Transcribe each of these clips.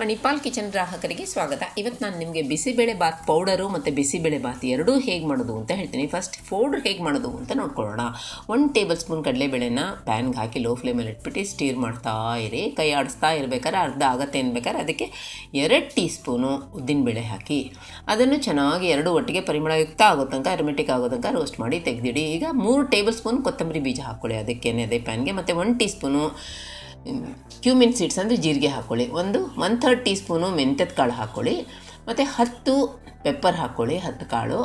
Manipal kitchen ಗ್ರಾಹಕರಿಗೆ ಸ್ವಾಗತ. ಇವತ್ತು ನಾನು ನಿಮಗೆ ಬಿಸಿಬೇಳೆ ಬಾತ್ ಪೌಡರು ಮತ್ತು ಬಿಸಿಬೇಳೆ ಬಾತ್ ಎರಡೂ ಹೇಗೆ ಮಾಡೋದು ಅಂತ ಹೇಳ್ತೀನಿ. ಫಸ್ಟ್ ಪೌಡ್ರ್ ಹೇಗೆ ಮಾಡೋದು ಅಂತ ನೋಡ್ಕೊಳ್ಳೋಣ. ಒನ್ ಟೇಬಲ್ ಸ್ಪೂನ್ ಕಡಲೆಬೇಳೆನ ಪ್ಯಾನ್ಗೆ ಹಾಕಿ ಲೋ ಫ್ಲೇಮಲ್ಲಿ ಇಟ್ಬಿಟ್ಟು ಸ್ಟೀರ್ ಮಾಡ್ತಾ ಇರಿ. ಕೈ ಆಡಿಸ್ತಾ ಇರ್ಬೇಕಾದ್ರೆ ಅರ್ಧ ಆಗತ್ತೆ ಅನ್ಬೇಕಾದ್ರೆ ಅದಕ್ಕೆ ಎರಡು ಟೀ ಸ್ಪೂನು ಉದ್ದಿನಬೇಳೆ ಹಾಕಿ ಅದನ್ನು ಚೆನ್ನಾಗಿ ಎರಡು ಒಟ್ಟಿಗೆ ಪರಿಮಳಯುಕ್ತ ಆಗೋ ತನಕ ಅರಮೆಟಿಕ್ ಆಗೋ ತನಕ ರೋಸ್ಟ್ ಮಾಡಿ ತೆಗೆದಿಡಿ. ಈಗ ಮೂರು ಟೇಬಲ್ ಸ್ಪೂನ್ ಕೊತ್ತಂಬರಿ ಬೀಜ ಹಾಕ್ಕೊಳ್ಳಿ. ಅದಕ್ಕೇನೆ ಅದೇ ಪ್ಯಾನ್ಗೆ ಮತ್ತು one teaspoon cumin seeds ಅಂದರೆ ಜೀರಿಗೆ ಹಾಕ್ಕೊಳ್ಳಿ ಒಂದು ಒನ್ ಥರ್ಡ್ ಟೀ ಸ್ಪೂನು ಮೆಂತ್ಯದ ಕಾಳು ಹಾಕ್ಕೊಳ್ಳಿ ಮತ್ತು ಹತ್ತು ಪೆಪ್ಪರ್ ಹಾಕ್ಕೊಳ್ಳಿ ಹತ್ತು ಕಾಳು.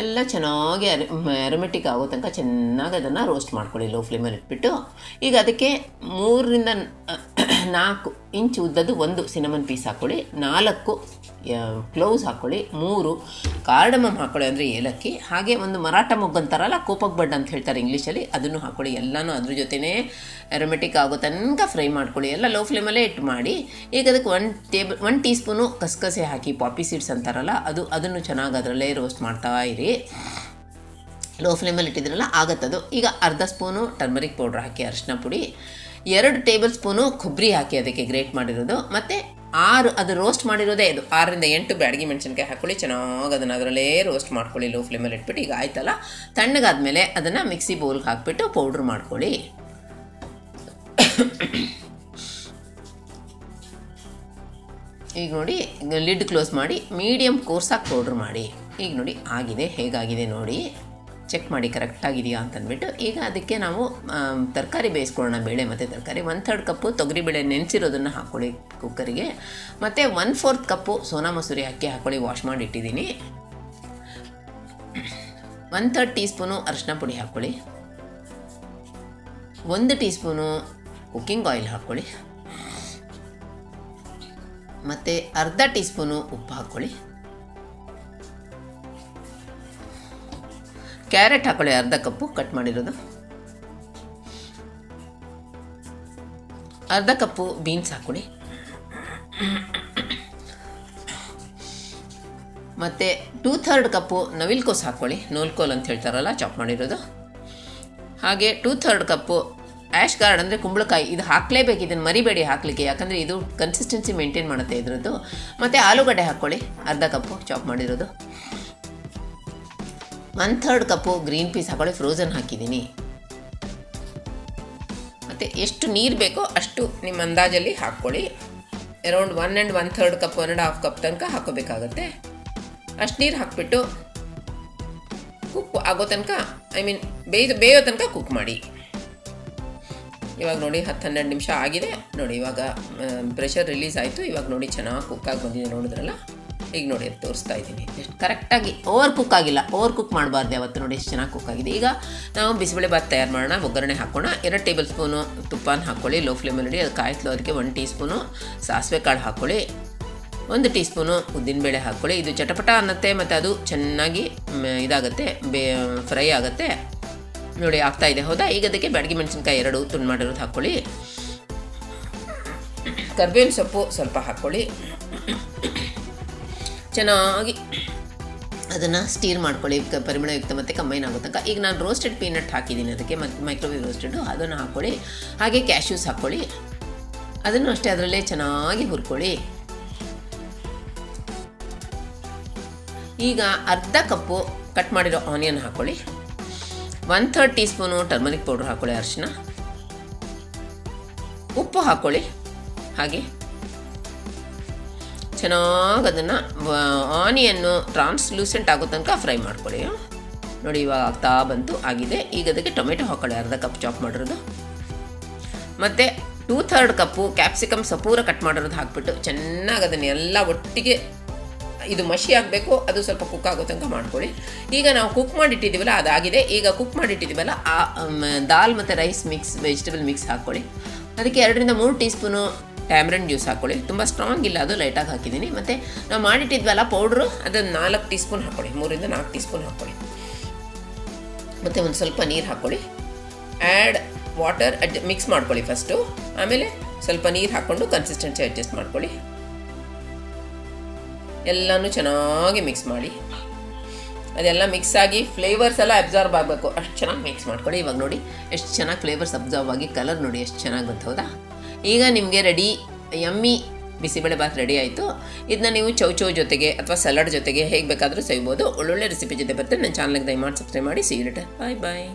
ಎಲ್ಲ ಚೆನ್ನಾಗಿ ಅರೆ ಅರಮೆಟಿಕ್ ಆಗೋ ತನಕ ಚೆನ್ನಾಗಿ ಅದನ್ನು ರೋಸ್ಟ್ ಮಾಡ್ಕೊಳ್ಳಿ ಲೋ ಫ್ಲೇಮಲ್ಲಿ ಇಟ್ಬಿಟ್ಟು. ಈಗ ಅದಕ್ಕೆ ಮೂರರಿಂದ ನಾಲ್ಕು ಇಂಚು ಉದ್ದದ್ದು ಒಂದು ಸಿನಮನ್ ಪೀಸ್ ಹಾಕ್ಕೊಳ್ಳಿ ನಾಲ್ಕು ಕ್ಲೋಸ್ ಹಾಕ್ಕೊಳ್ಳಿ ಮೂರು ಕಾರ್ಡಮಮ್ ಹಾಕ್ಕೊಳ್ಳಿ ಅಂದರೆ ಏಲಕ್ಕಿ. ಹಾಗೆ ಒಂದು ಮರಾಠ ಮೊಗ್ಗು ಅಂತಾರಲ್ಲ, ಕೋಪಕ್ ಬಡ್ ಅಂತ ಹೇಳ್ತಾರೆ ಇಂಗ್ಲೀಷಲ್ಲಿ, ಅದನ್ನು ಹಾಕ್ಕೊಳ್ಳಿ ಎಲ್ಲನೂ ಅದ್ರ ಜೊತೆನೇ ಅರೋಮೆಟಿಕ್ ಆಗೋ ತನಕ ಫ್ರೈ ಮಾಡ್ಕೊಳ್ಳಿ. ಎಲ್ಲ ಲೋ ಫ್ಲೇಮಲ್ಲೇ ಇಟ್ಟು ಮಾಡಿ. ಈಗ ಅದಕ್ಕೆ one table one teaspoon ಕಸಕಸೆ ಹಾಕಿ ಪಾಪಿ ಸೀಡ್ಸ್ ಅಂತಾರಲ್ಲ, ಅದು, ಅದನ್ನು ಚೆನ್ನಾಗಿ ಅದರಲ್ಲೇ ರೋಸ್ಟ್ ಮಾಡ್ತಾ ಇರಿ. ಲೋ ಫ್ಲೇಮಲ್ಲಿ ಇಟ್ಟಿದ್ರಲ್ಲ, ಆಗತ್ತದು. ಈಗ ಅರ್ಧ ಸ್ಪೂನು ಟರ್ಮರಿಕ್ ಪೌಡ್ರ್ ಹಾಕಿ ಅರಿಶಿನ ಪುಡಿ. ಎರಡು ಟೇಬಲ್ ಸ್ಪೂನು ಕೊಬ್ಬರಿ ಹಾಕಿ ಅದಕ್ಕೆ ಗ್ರೇಟ್ ಮಾಡಿರೋದು. ಮತ್ತು ಆರು, ಅದು ರೋಸ್ಟ್ ಮಾಡಿರೋದೇ ಇದು. ಆರರಿಂದ ಎಂಟು ಬ್ಯಾಡಗಿ ಮೆಣಸಿನ್ಕಾಯಿ ಹಾಕೊಳ್ಳಿ ಚೆನ್ನಾಗಿ ಅದನ್ನು ಅದರಲ್ಲೇ ರೋಸ್ಟ್ ಮಾಡ್ಕೊಳ್ಳಿ ಲೋ ಫ್ಲೇಮಲ್ಲಿ ಇಟ್ಬಿಟ್ಟು. ಈಗ ಆಯ್ತಲ್ಲ? ತಣ್ಣಗಾದ್ಮೇಲೆ ಅದನ್ನು ಮಿಕ್ಸಿ ಬೌಲ್ಗೆ ಹಾಕ್ಬಿಟ್ಟು ಪೌಡ್ರ್ ಮಾಡ್ಕೊಳ್ಳಿ. ಈಗ ನೋಡಿ ಲಿಡ್ ಕ್ಲೋಸ್ ಮಾಡಿ ಮೀಡಿಯಮ್ ಕೋರ್ಸಾಗಿ ಪೌಡ್ರ್ ಮಾಡಿ. ಈಗ ನೋಡಿ, ಆಗಿದೆ, ಹೇಗಾಗಿದೆ ನೋಡಿ. ಚೆಕ್ ಮಾಡಿ ಕರೆಕ್ಟಾಗಿದೆಯಾ ಅಂತಂದ್ಬಿಟ್ಟು ಈಗ ಅದಕ್ಕೆ ನಾವು ತರಕಾರಿ ಬೇಯಿಸ್ಕೊಳ್ಳೋಣ, ಬೇಳೆ ಮತ್ತು ತರಕಾರಿ. ಒನ್ ಥರ್ಡ್ ಕಪ್ಪು ತೊಗರಿಬೇಳೆ ನೆನೆಸಿರೋದನ್ನು ಹಾಕ್ಕೊಳ್ಳಿ ಕುಕ್ಕರಿಗೆ ಮತ್ತು one fourth cup Sona Masoori ಅಕ್ಕಿ ಹಾಕ್ಕೊಳ್ಳಿ ವಾಶ್ ಮಾಡಿ ಇಟ್ಟಿದ್ದೀನಿ. ಒನ್ ಥರ್ಡ್ ಟೀ ಸ್ಪೂನು ಅರಿಶಿನ ಪುಡಿ ಹಾಕ್ಕೊಳ್ಳಿ ಒಂದು ಟೀ ಸ್ಪೂನು ಕುಕ್ಕಿಂಗ್ ಆಯಿಲ್ ಹಾಕ್ಕೊಳ್ಳಿ ಮತ್ತು ಅರ್ಧ ಟೀ ಸ್ಪೂನು ಉಪ್ಪು ಹಾಕ್ಕೊಳ್ಳಿ ಕ್ಯಾರೆಟ್ ಹಾಕೊಳ್ಳಿ, ಅರ್ಧ ಕಪ್ಪು ಕಟ್ ಮಾಡಿರೋದು. ಅರ್ಧ ಕಪ್ಪು ಬೀನ್ಸ್ ಹಾಕೊಳ್ಳಿ. ಮತ್ತು ಟೂ ಥರ್ಡ್ ಕಪ್ಪು ನವಿಲ್ಕೋಸ್ ಹಾಕ್ಕೊಳ್ಳಿ ನೂಲ್ಕೋಲ್ ಅಂತ ಹೇಳ್ತಾರಲ್ಲ ಚಾಪ್ ಮಾಡಿರೋದು. ಹಾಗೆ two third cup ash gourd ಅಂದರೆ ಕುಂಬಳಕಾಯಿ. ಇದು ಹಾಕಲೇಬೇಕು, ಇದನ್ನು ಮರಿಬೇಡಿ ಹಾಕಲಿಕ್ಕೆ. ಯಾಕಂದರೆ ಇದು ಕನ್ಸಿಸ್ಟೆನ್ಸಿ ಮೇಂಟೈನ್ ಮಾಡುತ್ತೆ ಇದರದ್ದು. ಮತ್ತು ಆಲೂಗಡ್ಡೆ ಹಾಕ್ಕೊಳ್ಳಿ ಅರ್ಧ ಕಪ್ಪು ಚಾಪ್ ಮಾಡಿರೋದು. One third cup green peas ಹಾಕೊಳ್ಳಿ ಫ್ರೋಝನ್ ಹಾಕಿದ್ದೀನಿ ಮತ್ತು ಎಷ್ಟು ನೀರು ಬೇಕೋ ಅಷ್ಟು ನಿಮ್ಮ ಅಂದಾಜಲ್ಲಿ ಹಾಕ್ಕೊಳ್ಳಿ. Around one and one third cup one and half cup ತನಕ ಹಾಕೋಬೇಕಾಗತ್ತೆ ಅಷ್ಟು ನೀರು ಹಾಕ್ಬಿಟ್ಟು ಕುಕ್ ಆಗೋ ತನಕ ಐ ಮೀನ್ ಬೇಯ್ದು, ಬೇಯೋ ತನಕ ಕುಕ್ ಮಾಡಿ. ಇವಾಗ ನೋಡಿ ಹತ್ತು ಹನ್ನೆರಡು ನಿಮಿಷ ಆಗಿದೆ. ನೋಡಿ ಇವಾಗ ಪ್ರೆಷರ್ ರಿಲೀಸ್ ಆಯಿತು. ಇವಾಗ ನೋಡಿ ಚೆನ್ನಾಗಿ ಕುಕ್ ಆಗಿ ಬಂದಿದೆ ನೋಡಿದ್ರಲ್ಲ? ಈಗ ನೋಡಿ ತೋರಿಸ್ತಾ ಇದ್ದೀನಿ. ಎಷ್ಟು ಕರೆಕ್ಟಾಗಿ ಓವರ್ ಕುಕ್ ಆಗಿಲ್ಲ. ಓವರ್ ಕುಕ್ ಮಾಡಬಾರ್ದು ಯಾವತ್ತು ನೋಡಿ, ಎಷ್ಟು ಚೆನ್ನಾಗಿ ಕುಕ್ ಆಗಿದೆ. ಈಗ ನಾವು ಬಿಸಿಬೇಳೆ ಭಾತ್ ತಯಾರು ಮಾಡೋಣ. ಒಗ್ಗರಣೆ ಹಾಕೋಣ. ಎರಡು ಟೇಬಲ್ ಸ್ಪೂನು ತುಪ್ಪನ ಹಾಕ್ಕೊಳ್ಳಿ ಲೋ ಫ್ಲೇಮಲ್ಲಿ ಅದು ಕಾಯಿಸ್ಲು ಅದಕ್ಕೆ ಒಂದು ಟೀ ಸ್ಪೂನು ಸಾಸಿವೆ ಕಾಳು ಹಾಕ್ಕೊಳ್ಳಿ ಒಂದು ಟೀ ಸ್ಪೂನು ಉದ್ದಿನಬೇಳೆ ಹಾಕ್ಕೊಳ್ಳಿ ಇದು ಚಟಪಟ ಅನ್ನತ್ತೆ, ಮತ್ತು ಅದು ಚೆನ್ನಾಗಿ ಇದಾಗುತ್ತೆ, ಬೇ ಫ್ರೈ ಆಗುತ್ತೆ. ನೋಡಿ, ಆಗ್ತಾ ಇದೆ, ಹೌದಾ? ಈಗ ಅದಕ್ಕೆ ಬ್ಯಾಡಗಿ ಮೆಣಸಿನ್ಕಾಯಿ ಎರಡು ತುಂಡು ಮಾಡಿರೋದು ಹಾಕ್ಕೊಳ್ಳಿ ಕರ್ಬೇವಿನ ಸೊಪ್ಪು ಸ್ವಲ್ಪ ಹಾಕ್ಕೊಳ್ಳಿ ಚೆನ್ನಾಗಿ ಅದನ್ನು ಸ್ಟೀರ್ ಮಾಡ್ಕೊಳ್ಳಿ ಪರಿಮಳಯುಕ್ತ ಮತ್ತು ಕಂಬೈನ್ ಆಗೋ ತನಕ. ಈಗ ನಾನು ರೋಸ್ಟೆಡ್ ಪೀನಟ್ ಹಾಕಿದ್ದೀನಿ ಅದಕ್ಕೆ ಮತ್ತು ಮೈಕ್ರೋವೇವ್ ರೋಸ್ಟೆಡು ಅದನ್ನು ಹಾಕ್ಕೊಳ್ಳಿ ಹಾಗೆ ಕ್ಯಾಶ್ಯೂಸ್ ಹಾಕ್ಕೊಳ್ಳಿ ಅದನ್ನು ಅಷ್ಟೇ ಅದರಲ್ಲೇ ಚೆನ್ನಾಗಿ ಹುರ್ಕೊಳ್ಳಿ. ಈಗ ಅರ್ಧ ಕಪ್ಪು ಕಟ್ ಮಾಡಿರೋ ಆನಿಯನ್ ಹಾಕ್ಕೊಳ್ಳಿ one third teaspoon turmeric powder ಹಾಕ್ಕೊಳ್ಳಿ ಅರಿಶಿನ ಉಪ್ಪು ಹಾಕ್ಕೊಳ್ಳಿ ಹಾಗೆ ಚೆನ್ನಾಗಿ ಅದನ್ನು ಆನಿಯನ್ನು ಟ್ರಾನ್ಸ್ಲೂಸೆಂಟ್ ಆಗೋ ತನಕ ಫ್ರೈ ಮಾಡ್ಕೊಳ್ಳಿ. ನೋಡಿ, ಇವಾಗ ಆಗ್ತಾ ಬಂತು, ಆಗಿದೆ. ಈಗ ಅದಕ್ಕೆ ಟೊಮೆಟೊ ಹಾಕೊಳ್ಳಿ. ಅರ್ಧ ಕಪ್ ಚಾಪ್ ಮಾಡಿರೋದು. ಮತ್ತು ಟೂ ಥರ್ಡ್ ಕಪ್ಪು ಕ್ಯಾಪ್ಸಿಕಮ್ ಸಪೂರ ಕಟ್ ಮಾಡಿರೋದು ಹಾಕ್ಬಿಟ್ಟು ಚೆನ್ನಾಗಿ ಅದನ್ನು ಎಲ್ಲ ಒಟ್ಟಿಗೆ ಇದು ಮಸಿ ಆಗಬೇಕು. ಅದು ಸ್ವಲ್ಪ ಕುಕ್ ಆಗೋ ತನಕ ಮಾಡ್ಕೊಳ್ಳಿ. ಈಗ ನಾವು ಕುಕ್ ಮಾಡಿಟ್ಟಿದ್ದೀವಲ್ಲ, ಅದಾಗಿದೆ. ಈಗ ಕುಕ್ ಮಾಡಿಟ್ಟಿದ್ದೀವಲ್ಲ, ಆ ದಾಲ್ ಮತ್ತು ರೈಸ್ ಮಿಕ್ಸ್ ವೆಜಿಟೇಬಲ್ ಮಿಕ್ಸ್ ಹಾಕ್ಕೊಳ್ಳಿ. ಅದಕ್ಕೆ ಎರಡರಿಂದ ಮೂರು ಟೀ ಸ್ಪೂನು ಟ್ಯಾಮ್ರನ್ ಜ್ಯೂಸ್ ಹಾಕ್ಕೊಳ್ಳಿ. ತುಂಬ ಸ್ಟ್ರಾಂಗ್ ಇಲ್ಲ ಅದು ಲೈಟಾಗಿ ಹಾಕಿದ್ದೀನಿ. ಮತ್ತು ನಾವು ಮಾಡಿಟ್ಟಿದ್ವಲ್ಲ ಪೌಡ್ರು ಅದನ್ನು ನಾಲ್ಕು ಟೀ ಸ್ಪೂನ್ ಹಾಕ್ಕೊಳ್ಳಿ. ಮೂರಿಂದ ನಾಲ್ಕು ಟೀ ಸ್ಪೂನ್ ಹಾಕ್ಕೊಳ್ಳಿ. ಮತ್ತು ಒಂದು ಸ್ವಲ್ಪ ನೀರು ಹಾಕ್ಕೊಳ್ಳಿ. ಆ್ಯಡ್ ವಾಟರ್ ಅಡ್ ಮಿಕ್ಸ್ ಮಾಡ್ಕೊಳ್ಳಿ ಫಸ್ಟು ಆಮೇಲೆ ಸ್ವಲ್ಪ ನೀರು ಹಾಕ್ಕೊಂಡು ಕನ್ಸಿಸ್ಟೆನ್ಸಿ ಅಡ್ಜಸ್ಟ್ ಮಾಡ್ಕೊಳ್ಳಿ. ಎಲ್ಲನೂ ಚೆನ್ನಾಗಿ ಮಿಕ್ಸ್ ಮಾಡಿ. ಅದೆಲ್ಲ ಮಿಕ್ಸ್ ಆಗಿ ಫ್ಲೇವರ್ಸ್ ಎಲ್ಲ ಅಬ್ಸಾರ್ಬ್ ಆಗಬೇಕು. ಅಷ್ಟು ಚೆನ್ನಾಗಿ ಮಿಕ್ಸ್ ಮಾಡ್ಕೊಳ್ಳಿ. ಇವಾಗ ನೋಡಿ, ಎಷ್ಟು ಚೆನ್ನಾಗಿ ಫ್ಲೇವರ್ಸ್ ಅಬ್ಸಾರ್ಬ್ ಆಗಿ ಕಲರ್ ನೋಡಿ, ಎಷ್ಟು ಚೆನ್ನಾಗಿ ಬಂತು, ಹೌದಾ? ಈಗ ನಿಮಗೆ ready yummy bisibele bath ready ಆಯಿತು. ಇದನ್ನ ನೀವು ಚೌಚೌ ಜೊತೆಗೆ ಅಥವಾ ಸಲಾಡ್ ಜೊತೆಗೆ ಹೇಗೆ ಬೇಕಾದರೂ ಸೇವ್ಬೋದು. ಒಳ್ಳೊಳ್ಳೆ ರೆಸಿಪಿ ಜೊತೆ ಬರ್ತಾರೆ ನನ್ನ ಚಾನಲ್ಗೆ ದಯಮಾಡಿ ಸಬ್ಸ್ಕ್ರೈಬ್ ಮಾಡಿ. ಸಿ ಬಾಯ್ ಬಾಯ್